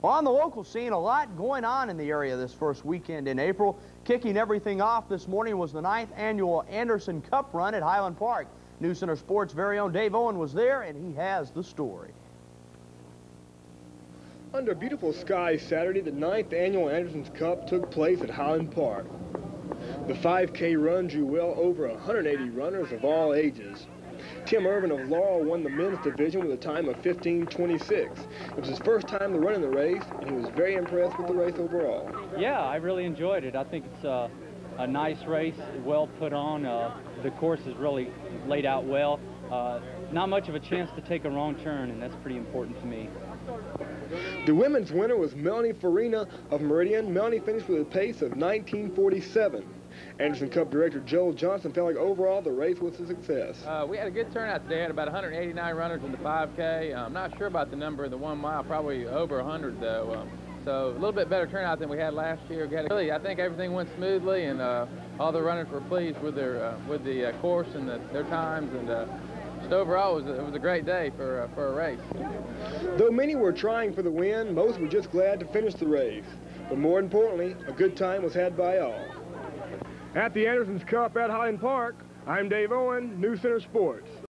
Well, on the local scene, a lot going on in the area this first weekend in April. Kicking everything off this morning was the ninth annual Anderson Cup Run at Highland Park. News Center Sports' very own Dave Owen was there, and he has the story. Under beautiful skies Saturday, the ninth annual Anderson's Cup took place at Highland Park. The 5K run drew well over 180 runners of all ages. Tim Irvine of Laurel won the men's division with a time of 15.26. It was his first time to run in the race, and he was very impressed with the race overall. Yeah, I really enjoyed it. I think it's uh, a nice race, well put on. Uh, the course is really laid out well. Uh, not much of a chance to take a wrong turn, and that's pretty important to me. The women's winner was Melanie Farina of Meridian. Melanie finished with a pace of 1947. Anderson Cup director Joel Johnson felt like overall the race was a success. Uh, we had a good turnout today. Had about 189 runners in the 5K. Uh, I'm not sure about the number in the one mile, probably over 100 though. Um, so a little bit better turnout than we had last year. We had really, I think everything went smoothly, and uh, all the runners were pleased with their uh, with the uh, course and the, their times. And uh, just overall, it was, a, it was a great day for for a race. Though many were trying for the win, most were just glad to finish the race. But more importantly, a good time was had by all. At the Anderson's Cup at Highland Park, I'm Dave Owen, News Center Sports.